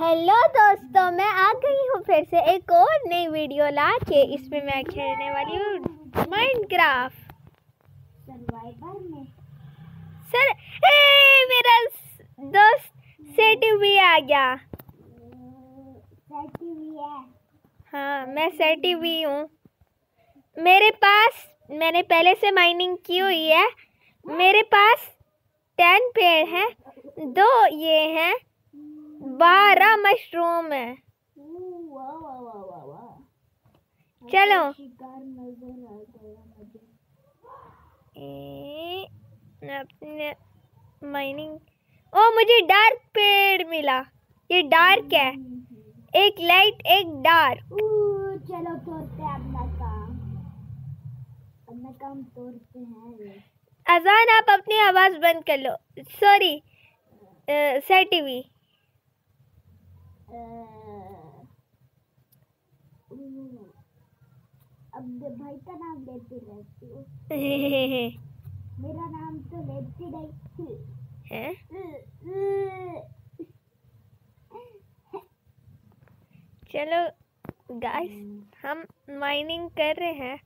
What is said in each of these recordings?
Hello दोस्तों मैं आ गई हूँ फिर से एक और नई वीडियो ला के इसमें मैं खेलने वाली हूँ माइनक्राफ्ट सर्वाइवर में सर ए, मेरा दोस्त सेटू भी आ गया। है हाँ मैं सेटी भी हूँ। मेरे पास मैंने पहले से माइनिंग की हुई है। मेरे पास टेन पेड़ हैं, दो ये हैं, बारह मशरूम है। चलो। अपने माइनिंग ओ, मुझे डार्क पेड़ मिला। ये डार्क है। एक लाइट एक डार्क चलो तोड़ते हैं, अपना काम। अपना काम तोड़ते हैं। अजान आप अपनी आवाज़ बंद कर लो। सॉरी अ, ऊ, अब भाई का नाम लेती रहती हूँ। मेरा नाम तो लेती नहीं हैं? चलो गाइस हम माइनिंग कर रहे हैं।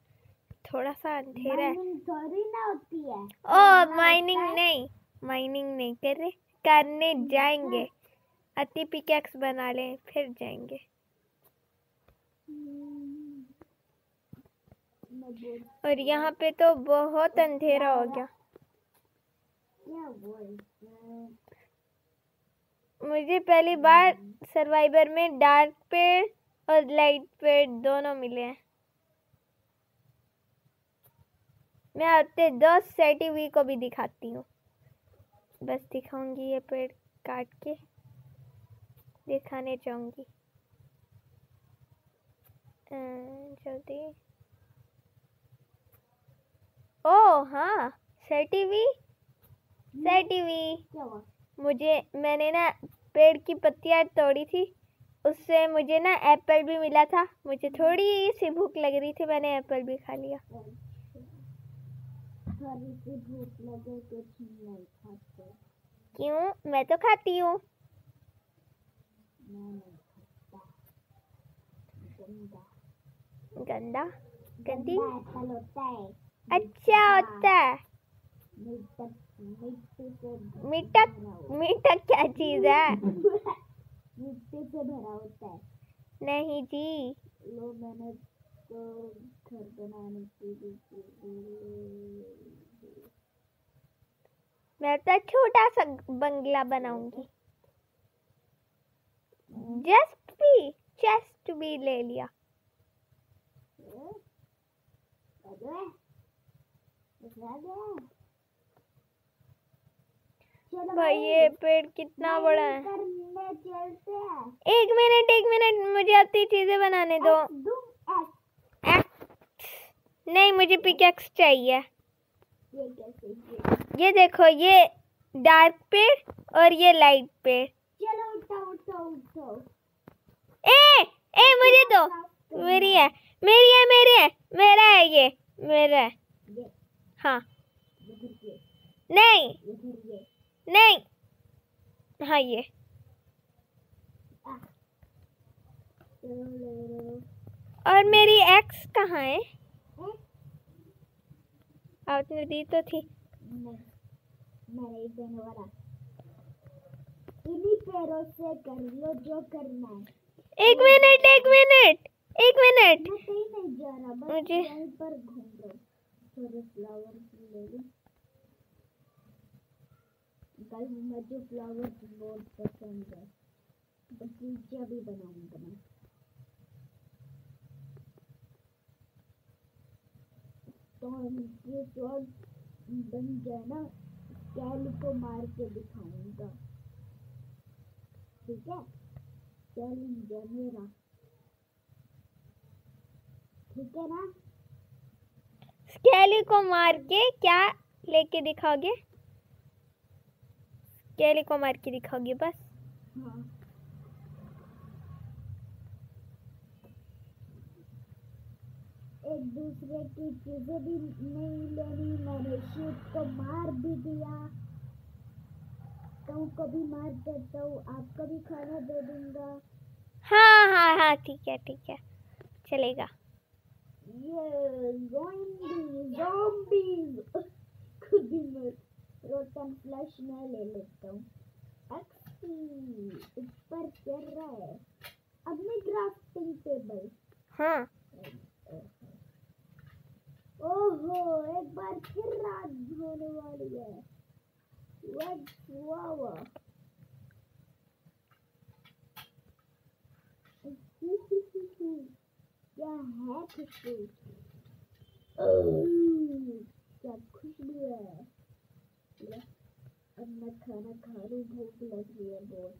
थोड़ा सा अंधेरा है। थोड़ी ना होती है। ओ माइनिंग नहीं माइनिंग नहीं कर रहे करने जाएँगे। अति पिकैक्स बना लें फिर जाएँगे। हम्म, और यहाँ पे तो बहुत अंधेरा हो गया? मुझे पहली बार सर्वाइवर में डार्क पेड़ और लाइट पेड़ दोनों मिले हैं। मैं अपने दोस्त सेटी वी को भी दिखाती हूँ। बस दिखाऊँगी ये पेड़ काट के। दिखाने अं, जल्दी। ओ हाँ सेटी वी। मुझे मैंने ना पेड़ की पत्तियाँ तोड़ी थी। उससे मुझे ना एप्पल भी मिला था। मुझे थोड़ी सी भूख लग रही थी मैंने एप्पल भी खा लिया। भूख लगे कुछ नहीं खाते। क्यों? मैं तो खाती हूँ। गंदा। गंदा? होता है। अच्छा होता है। मीठा मीठा क्या चीज़ है? मिट्टी से भरा होता है। नहीं जी। लो मैंने तो घर बनाने के लिए मैं तो छोटा सा बंगला बनाऊँगी। जस्ट भी चेस्ट भी ले लिया भाई, ये पेड़ कितना बड़ा है। एक मिनट एक मिनट, मुझे अपनी चीज़ें बनाने दो। नहीं मुझे पिकैक्स चाहिए। ये देखो ये डार्क पेड़ और ये लाइट पेड़। चलो उठाओ उठाओ उठाओ ए ए मुझे दो। मेरी है मेरी है मेरी है मेरा है ये मेरा है। हाँ। नहीं। नहीं। हाँ ये। और मेरी एक्स कहाँ है? आपने दी तो थी नहीं मैं वाला इन्हीं पैरों से कर लो जो करना है एक मिनट एक मिनट एक मिनट मैं कहीं नहीं जा रहा बस मुझे- पर घूम रहा थोड़े फ्लावर ले लो गाइस मुझे फ्लावर बहुत पसंद है बगीचा भी बनाऊँगा मैं तो ये शॉट बन जाए ना कैल को मार के दिखाऊँगा। ठीक है? चैलेंज है मेरा? ठीक है ना? स्केली को मार के क्या लेके दिखाओगे? स्केली को मार के दिखाओगे बस? हाँ। एक दूसरे की चीज़ें भी नहीं लेनी। मैंने शीप को मार भी दिया। देता हूँ कभी मार देता हूँ आपका भी खाना दे दूँगा। हाँ हाँ हाँ ठीक है ठीक है। चलेगा। ये ज़ॉम्बी ज़ॉम्बीज खुद ही मैं रोटन फ्लैश में ले लेता हूँ। ऊपर चढ़ रहा है। अब मैं क्राफ्टिंग टेबल हाँ। ओहो, एक बार फिर रात होने वाली है। क्या है खुशबू क्या खुशबू है। अब मैं खाना खा रही भूख लग रही है बहुत।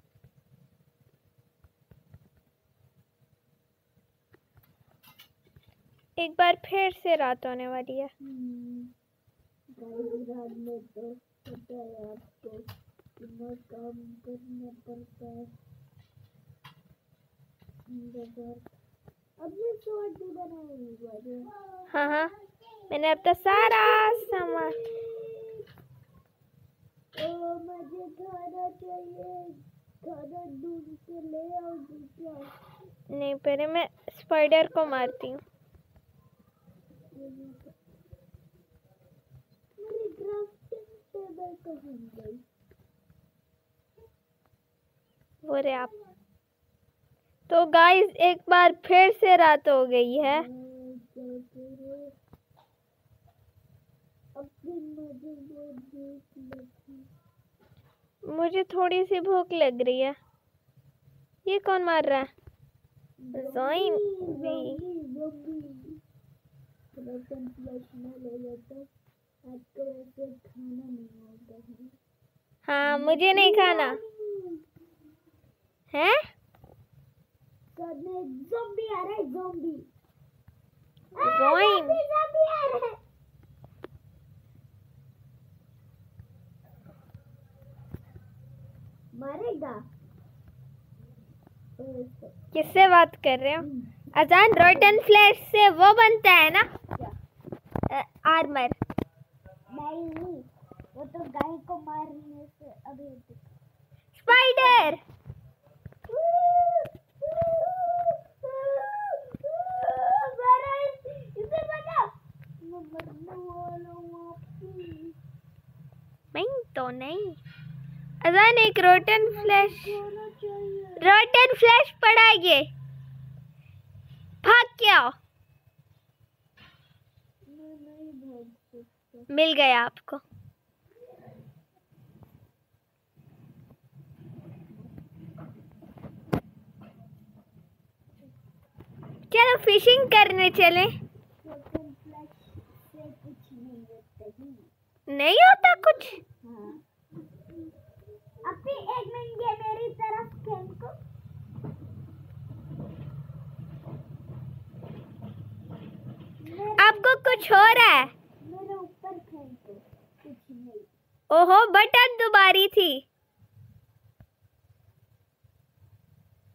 एक बार फिर से रात होने वाली है। है है। मैंने अब तो सारा सामान मुझे खाना चाहिए खाना ढूंढ के ले क्या नहीं, पहले मैं स्पाइडर को मारती हूँ। मेरी क्राफ्टिंग टेबल कहाँ गई वो रे आप तो गाइस एक बार फिर से रात हो गई है। मुझे थोड़ी सी भूख लग रही है। ये कौन मार रहा है? फ्लैश में ले लेता हूँ। आपको वैसे खाना नहीं आता है हाँ मुझे नहीं खाना। है? आ रहा है आ रहा है मरेगा। किससे बात कर रहे हो? अजान रोटन फ्लैश से वो बनता है ना? आर्मर नहीं वो तो गाय को मारने से अभी स्पाइडर मैं तो नहीं। अजान एक रोटन फ्लैश रोटन फ्लैश पड़ा ये। के सकता मिल गया आपको। चलो फिशिंग करने चले। नहीं होता कुछ? हाँ। अभी एक मिनट, ये मेरी तरफ़ फेंको मेरे आपको कुछ हो रहा है? मेरे ऊपर फेंको कुछ नहीं। ओहो बटन दुबारी थी।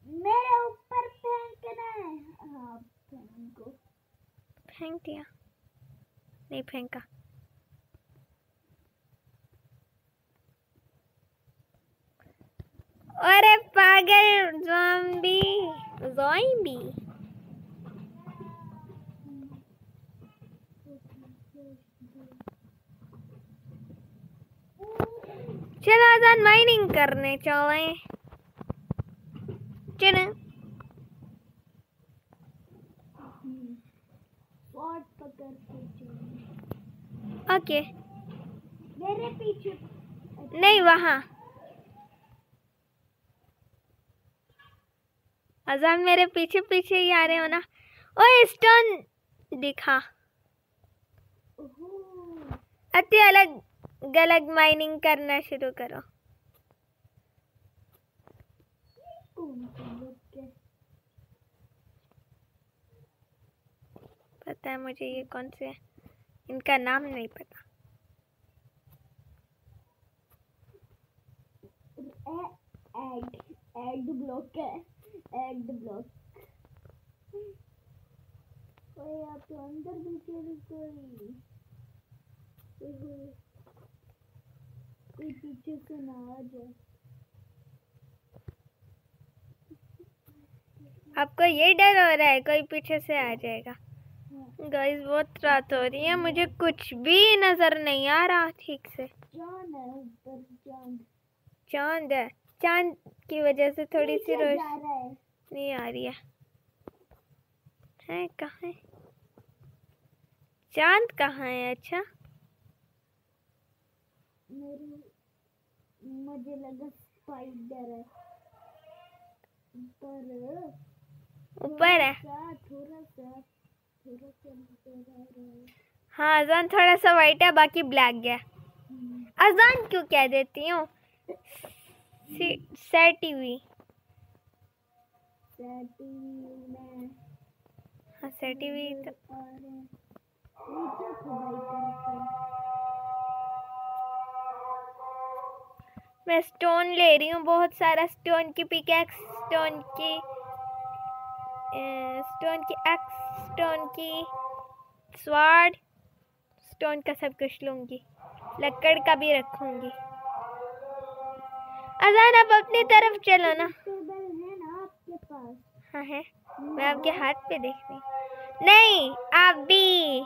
मेरे ऊपर फेंकना है। हाँ फेंक दिया। नहीं फेंका। अरे पागल ज़ॉम्बी ज़ॉम्बी। चलो आजान माइनिंग करने चले। चलो। ओके। मेरे पीछे। नहीं वहाँ। अजान मेरे पीछे पीछे ही आ रहे हो ना? ओए स्टोन दिखा। अति अलग अलग माइनिंग करना शुरू करो। पता है मुझे ये कौन से हैं? इनका नाम नहीं पता। एड ब्लॉक है, एड ब्लॉक। ओए, आप तो अंदर भी चली पीछे से ना आ जाए। आपको ये डर हो रहा है कोई पीछे से आ जाएगा। हाँ, गाइस बहुत रात हो रही है मुझे कुछ भी नज़र नहीं आ रहा ठीक से। चाँद है ऊपर चाँद चाँद है। चाँद की वजह से थोड़ी सी रोशनी है। आ रही है। है कहाँ है? चाँद कहाँ है अच्छा? मेरी मुझे लगा स्पाइडर है। पर ऊपर है। थोड़ा सा थोड़ा सा है हाँ। अजान थोड़ा सा वाइट है बाकी ब्लैक है। हम्म, अजान क्यों कह देती हूँ? सै टीवी। हाँ सै टीवी तो मैं स्टोन ले रही हूँ बहुत सारा स्टोन की पिकैक्स स्टोन की स्टोन की एक्स स्टोन की स्वाड स्टोन का सब कुछ लूँगी। लकड़ का भी रखूँगी। अजान आप अपनी तरफ़ चलो ना। है हाँ। मैं आपके हाथ पे देख रही हूँ। नहीं आप भी।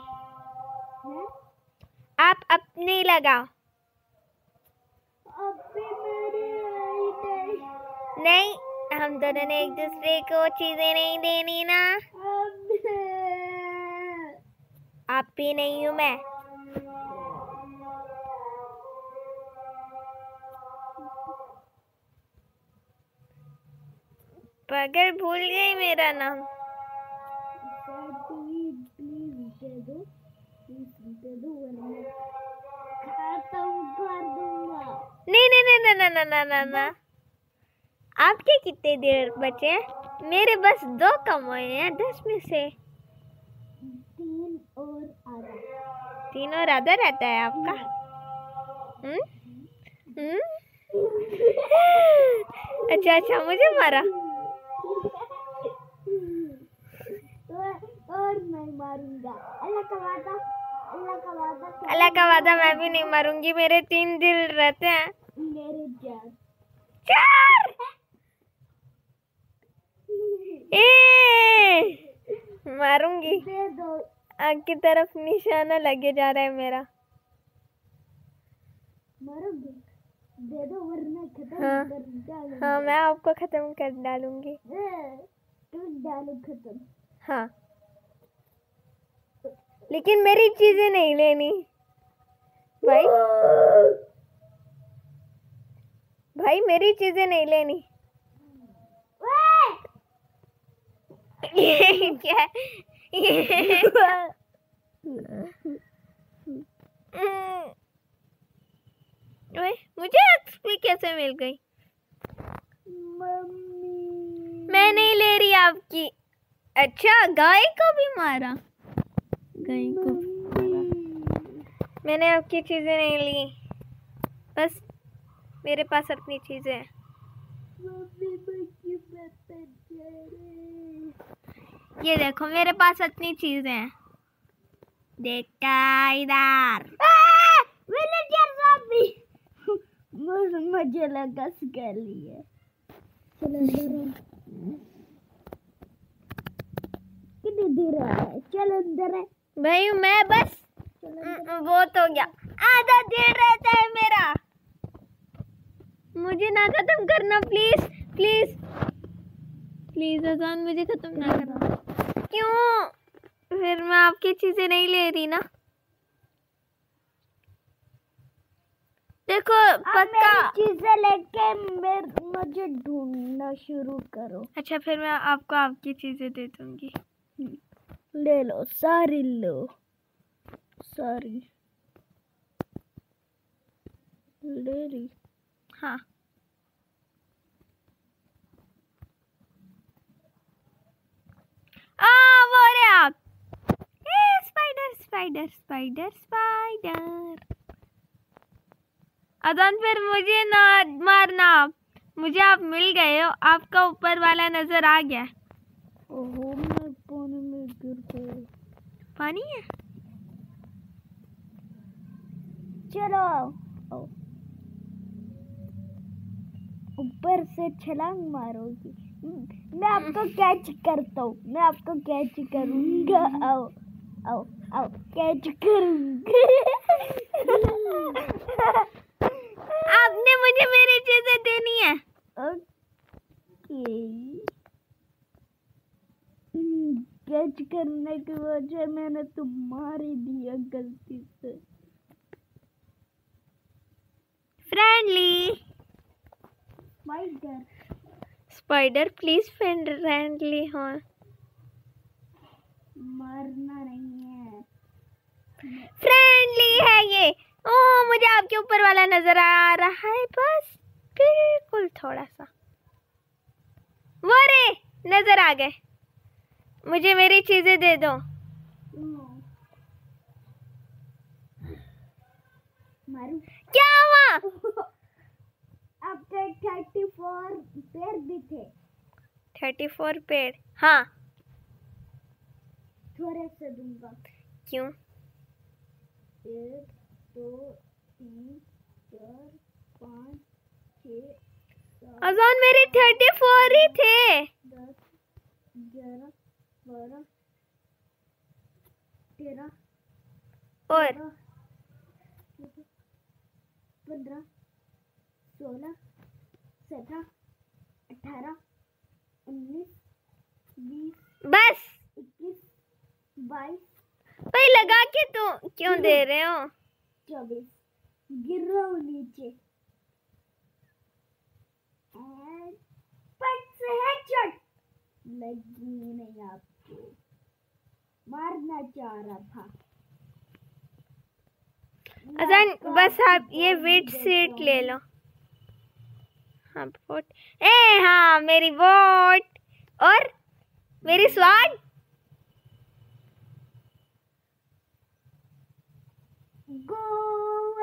आप अपने लगाओ। नहीं हम दोनों ने एक दूसरे को चीज़ें नहीं देनी ना। आप भी नहीं हूँ मैं। पगल भूल गई मेरा नाम प्लीज़ प्लीज़ दे दो प्लीज़ दे दो वरना खत्म कर दूँगा नहीं नहीं नहीं ना ना ना ना ना ना आपके कितने देर बचे हैं? मेरे बस दो कम हुए हैं, दस में से। तीन और आधा तीन और आधा रहता है आपका। हम्म? हम्म? अच्छा अच्छा मुझे मारा। अल्लाह का वादा अल्लाह का वादा, मैं भी नहीं मारूँगी, मेरे तीन दिल रहते हैं। मेरे जान चार ए मारूँगी आग की तरफ़ निशाना लगे जा रहा है मेरा मारोगे दे दो वरना खत्म हाँ। कर डालो हाँ मैं आपको खत्म कर डालूँगी तुम डालो खत्म हाँ लेकिन मेरी चीज़ें नहीं लेनी भाई भाई, मेरी चीज़ें नहीं लेनी। ये क्या? मुझे एक्सपी कैसे मिल गई? मम्मी मैं नहीं ले रही आपकी। अच्छा गाय को भी मारा। गाय को मैंने आपकी चीज़ें नहीं ली। बस मेरे पास अपनी चीज़ें हैं। ये देखो मेरे पास अपनी चीज़ें हैं। देखा इधर। मुझे लगा चलो अंदर कितनी देर है चलो अंदर है। भाई मैं बस बहुत हो। गया। आधा देर रहता है मेरा। मुझे ना खत्म करना प्लीज़ प्लीज़ प्लीज़ अजान मुझे खत्म ना करना। क्यों? फिर मैं आपकी चीज़ें नहीं ले रही ना। देखो पक्का। चीज़ें लेके मुझे ढूंढना शुरू करो। अच्छा फिर मैं आपको आपकी चीज़ें दे दूँगी। ले लो सारी लो। सारी। ले ली हाँ। आ वो रहे आप। A spider spider spider spider अदन फिर मुझे ना मारना आप। मुझे आप मिल गए हो। आपका ऊपर वाला नज़र आ गया। ओहो मैं पानी में गिर गई। पानी है? चलो आओ। ऊपर से छलांग मारोगी। मैं आपको कैच करता हूँ मैं आपको कैच करूँगा। आओ आओ आओ कैच करूँगा। आपने मुझे मेरी चीज़ें देनी है। ओके। कैच करने की वजह मैंने तुम मार ही दिया गलती से। Friendly spider spider please friendly हो मारना नहीं है। फ्रेंडली है ये। ओ मुझे आपके ऊपर वाला नज़र आ रहा है बस। बिल्कुल थोड़ा सा। वो रे नज़र आ गए। मुझे मेरी चीज़ें दे दो। मारू। क्या हुआ? थर्टी फोर पैर भी थे। थर्टी फोर पेड़? हाँ। थोड़े से दूँगा। क्यों? एक दो तीन चार पाँच छः अजान मेरे थर्टी फोर ही थे। दस ग्यारह बारह तेरह और? पंद्रह सोलह सत्रह अठारह उन्नीस बीस बस। इक्कीस बाईस भाई लगा के तो क्यों दे रहे हो? चौबीस। गिर रहा हूँ नीचे पट से headshot. लगी नहीं आपको। मारना चाह रहा था। अजान बस आप ये वेट सीट ले लो। हाँ वोट ए हाँ मेरी वोट और मेरी स्वाड गो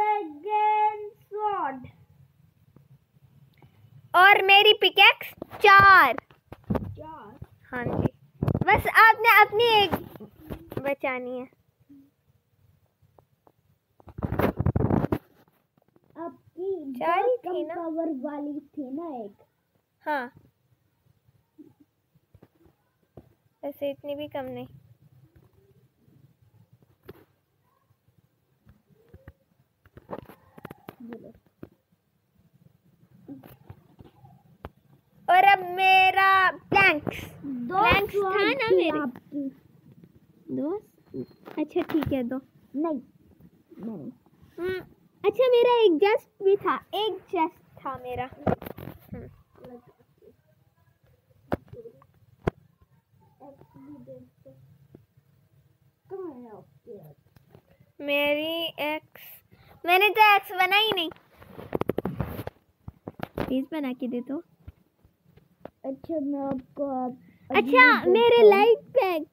अगेन स्वॉर्ड और मेरी पिकेक्स चार। चार? हाँ जी। बस आपने अपनी एक बचानी है आपकी चार ही बहुत थी ना? पावर वाली थी ना एक। हाँ। वैसे इतनी भी कम नहीं। और अब मेरा प्लैंक्स दो Blanks था ना मेरी? आपकी। दो? अच्छा ठीक है दो। नहीं नहीं। हम्म, अच्छा मेरा एक जस्ट भी था एक जस्ट था मेरा। मेरी एक्स मैंने तो एक्स बना ही नहीं। प्लीज़ बना के दे दो। अच्छा मैं आपको आप अच्छा मेरे लाइट प्लैंक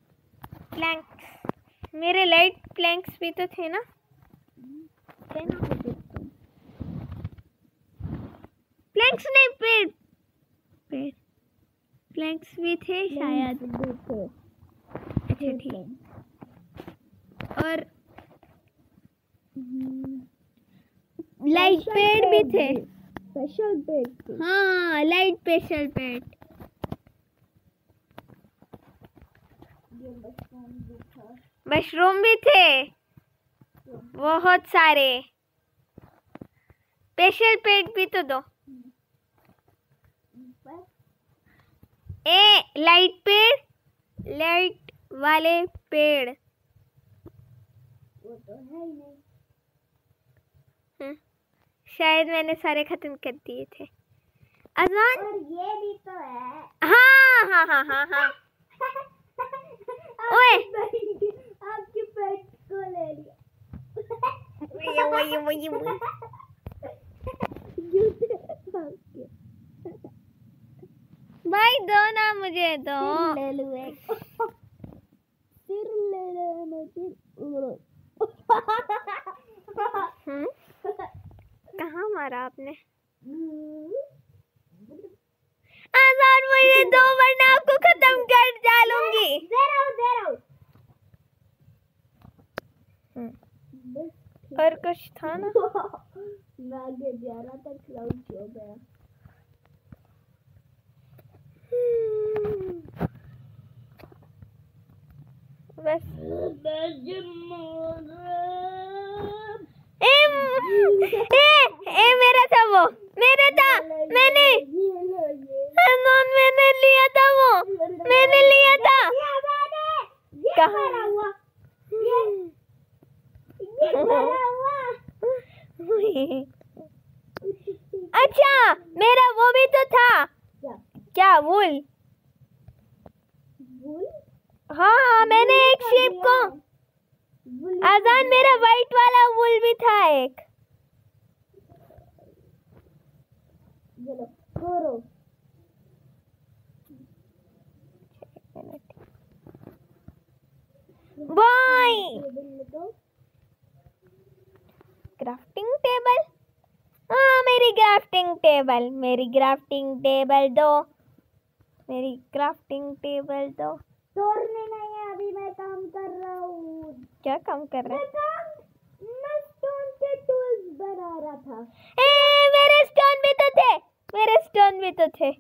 प्लैंक्स मेरे लाइट प्लैंक्स भी तो थे ना? प्लैंक्स नहीं पेड़। पेड़। प्लैंक्स भी थे शायद। अच्छा ठीक। और लाइट पेड़ भी थे। स्पेशल पेड़ हाँ लाइट स्पेशल पेड़। मशरूम भी थे। बहुत सारे। स्पेशल पेट भी तो दो। ए लाइट पेड़ लाइट वाले पेड़। वो तो है ही नहीं शायद मैंने सारे खत्म कर दिए थे। अजान और ये भी तो है। हाँ हाँ हाँ हाँ हाँ। ओए। आपकी पेट को ले लिया। भाई दो ना मुझे दो। ले लूँ हम्म, कहाँ मारा आपने? आज़ाद मुझे दो वरना आपको खत्म कर डालूँगी। Zero, zero. और कुछ था ना। मैं गिर जा क्लाउड हो गया। हम्म। बस। ए, ए, ए मेरा था वो मेरा था मैंने। नॉन मैंने लिया था वो मैंने लिया था। कहाँ? अच्छा मेरा वो भी तो था। क्या? क्या वुल? हाँ मैंने एक शेप को आजान मेरा वाइट वाला वुल भी था एक। करो। बॉय क्राफ्टिंग टेबल हाँ मेरी क्राफ्टिंग टेबल मेरी क्राफ्टिंग टेबल दो मेरी क्राफ्टिंग टेबल दो तोड़ने नहीं है अभी मैं काम कर रहा हूँ। क्या काम कर रहे काम मैं स्टोन के टूल्स बना रहा था। ए मेरे स्टोन भी तो थे मेरे स्टोन भी तो थे।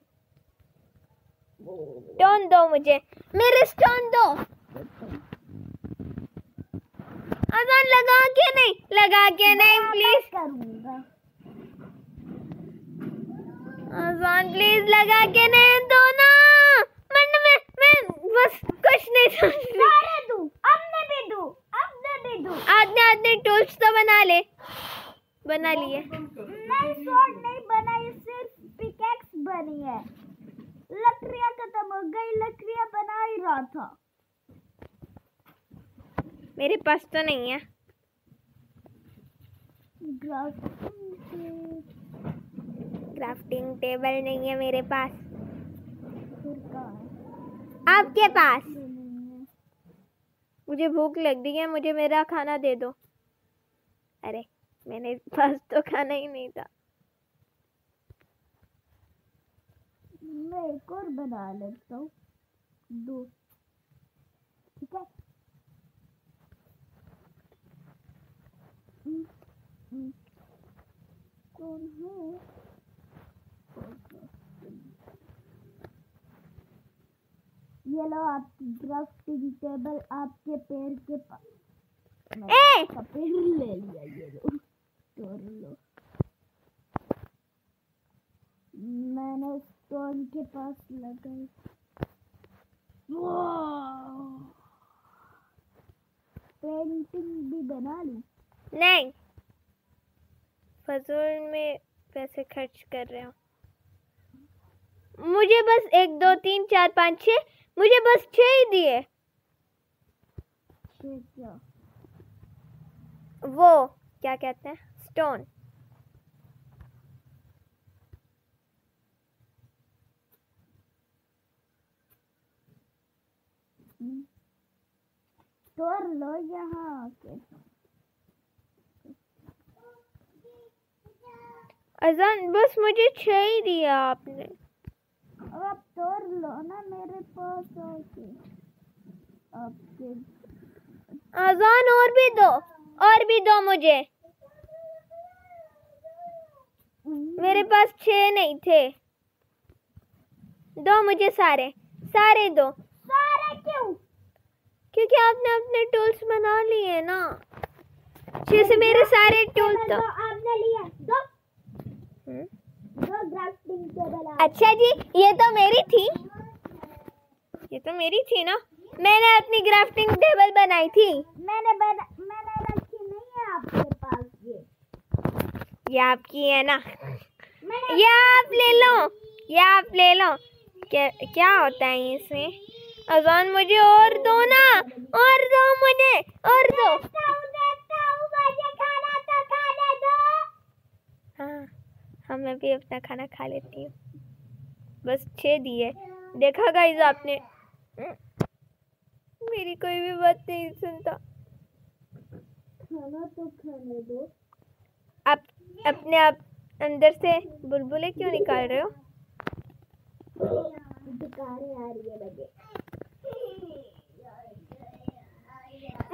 स्टोन दो मुझे मेरे स्टोन दो। आजान लगा के नहीं लगा के नहीं प्लीज़ करूँगा। आजान प्लीज़ लगा के नहीं दो ना। मन में मैं बस कुछ नहीं सारे दू अब मैं भी दू अब मैं भी दू। आदने आदने टूल्स तो बना ले। बना लिए। मैं स्वॉर्ड नहीं बनाई सिर्फ़ पिकैक्स बनी है। लकड़ियाँ खत्म हो गई लकड़ियाँ बना ही रहा था। मेरे पास तो नहीं है। क्राफ्टिंग टेबल नहीं है मेरे पास? आपके पास। मुझे भूख लग रही है, मुझे मेरा खाना दे दो। अरे, मैंने पास तो खाना ही नहीं था। मैं एक और बना लेता हूँ। दो ठीक है हम्म, हम्म। कौन है ये लो आपकी ग्राफ्टिंग टेबल आपके पैर के पास पैर ले लिया ये लो। तोड़ लो। मैंने स्टोन के पास लगाई। पेंटिंग भी बना ली। नहीं। फजूल में पैसे खर्च कर रहे हो। मुझे बस एक दो तीन चार पाँच छः मुझे बस छः ही दिए। वो क्या कहते हैं? स्टोन। हम्म। तोड़ लो यहाँ आके। अजान बस मुझे छः ही दिया आपने। अब आप तोड़ लो ना मेरे पास आके। आपके अजान और भी दो और भी दो मुझे। मेरे पास छः नहीं थे। दो मुझे सारे सारे दो। सारे क्यों? क्योंकि आपने अपने टूल्स बना लिए ना। छः से मेरे सारे टूल्स तो तो आपने लिया। दो हम्म। दो ग्राफ्टिंग टेबल आप अच्छा जी ये तो मेरी थी। ये तो मेरी थी ना। मैंने अपनी ग्राफ्टिंग टेबल बनाई थी। मैंने बना मैंने रखी नहीं है आपके पास ये। ये आपकी है ना। ये आप ले लो। ये आप ले लो। क्या क्या होता है इसमें? अजान मुझे और दो ना। और दो मुझे। और दो देता हूँ देता हूँ मुझे खाना तो खाने दो हाँ हाँ मैं भी अपना खाना खा लेती हूँ। बस छः दिए। देखा गाइज़ आपने? मेरी कोई भी बात नहीं सुनता। खाना तो खाने दो। आप अपने आप अंदर से बुलबुले क्यों निकाल रहे हो?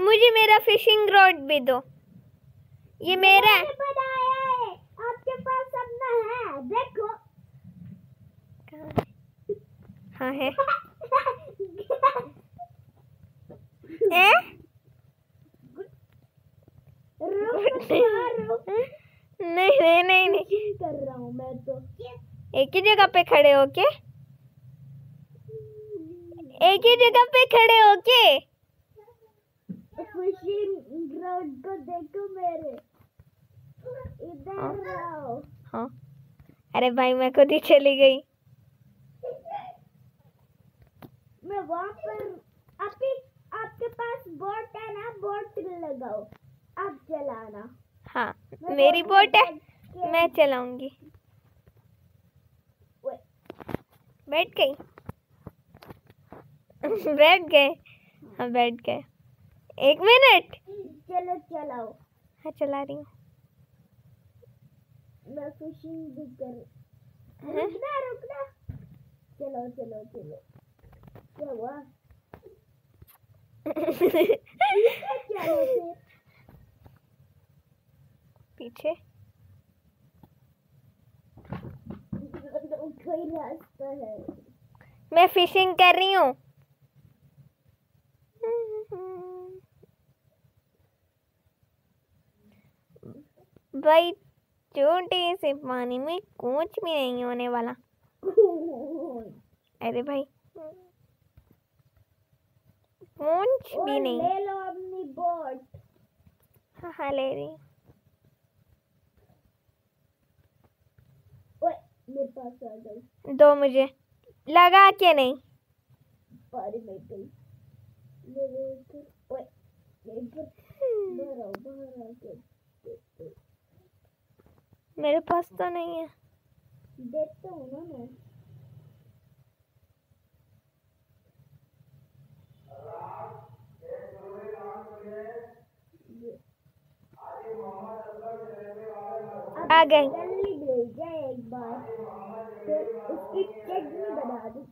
मुझे मेरा फिशिंग रॉड भी दो। ये मेरा है। देखो हाँ। है? ए? नहीं नहीं नहीं। नहीं कर रहा हूँ मैं तो। एक ही जगह पे खड़े होके एक ही जगह पे खड़े होके खुशी को देखो मेरे। इधर हाँ। आओ। हाँ। अरे भाई मैं खुद ही चली गई। मैं वहाँ पर आपके आपके पास बोट है ना बोट लगाओ। आप चलाना। हाँ मेरी बोट है मैं चलाऊँगी। बैठ गई। बैठ गए। हाँ बैठ गए। एक मिनट। चलो चलाओ। हाँ चला रही हूँ। मैं फिशिंग भी कर रुकना रुकना चलो चलो चलो क्या हुआ पीछे। है मैं फिशिंग कर रही हूँ। भाई छोटे से पानी में कुछ भी नहीं होने वाला। अरे भाई। कुछ भी नहीं। ले लो अपनी बोट। हाँ हाँ ले रही दो मुझे। लगा के नहीं। पारी मेरे पास तो नहीं है। देखता हूँ ना मैं। आ गई जल्दी भेज जाए एक बार। फिर उसकी चटनी बना दूँ।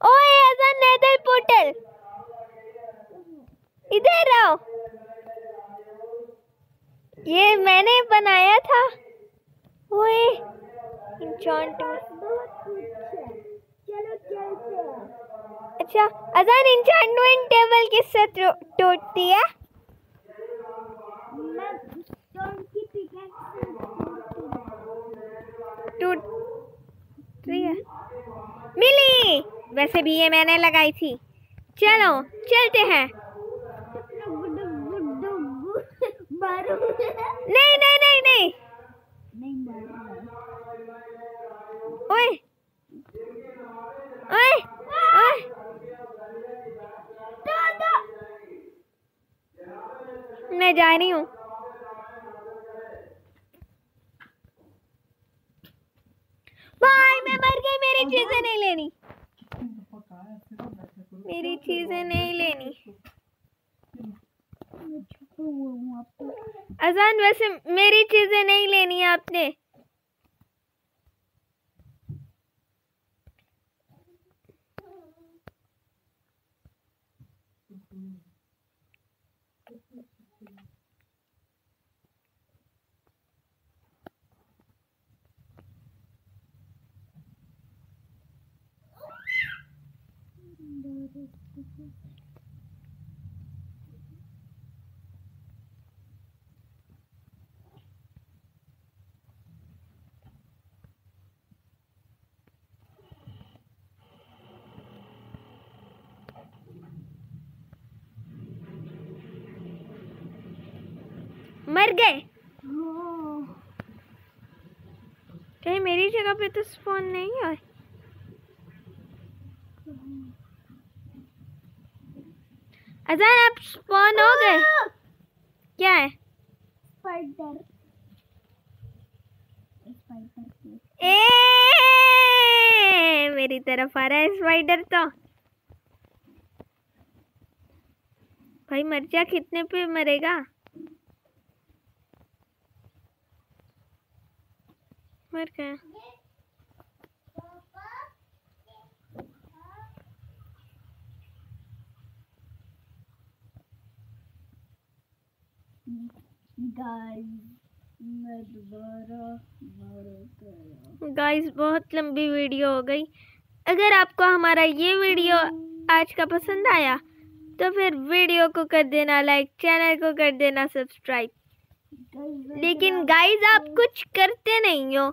ओए ऐसा नेदर पोर्टल इधर आओ। ये मैंने बनाया था। ओए अच्छा अजान टेबल किससे टूटती है। टूट रही है। मिली, वैसे भी ये मैंने लगाई थी। चलो, चलते हैं गुड्डू गुड्डू गुड्डू मारो नहीं नहीं नहीं नहीं नहीं मारना ओए ओए ओए मैं जा रही हूँ। भाई मैं मर गई मेरी चीज़ें नहीं लेनी। मेरी चीज़ें नहीं लेनी। हुआ हूँ आपको। अजान वैसे मेरी चीज़ें नहीं लेनी है आपने। मर गए। हाँ। कहीं मेरी जगह पे तो स्पॉन नहीं है? अजान आप स्पॉन हो गए क्या है स्पाइडर ए मेरी तरफ़ आ रहा है स्पाइडर तो। भाई मर जा कितने पे मरेगा? मर गया। गाइस बहुत लंबी वीडियो हो गई। अगर आपको हमारा ये वीडियो आज का पसंद आया तो फिर वीडियो को कर देना लाइक चैनल को कर देना सब्सक्राइब लेकिन गाइस आप कुछ करते नहीं हो।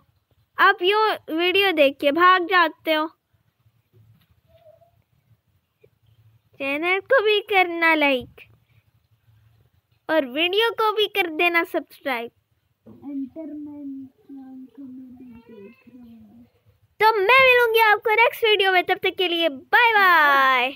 आप यो वीडियो देख के भाग जाते हो। चैनल को भी करना लाइक और वीडियो को भी कर देना सब्सक्राइब। तो मैं मिलूँगी आपको नेक्स्ट वीडियो में, तब तक के लिए बाय बाय